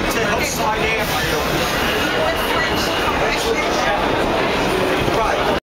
Winter, hot slide here.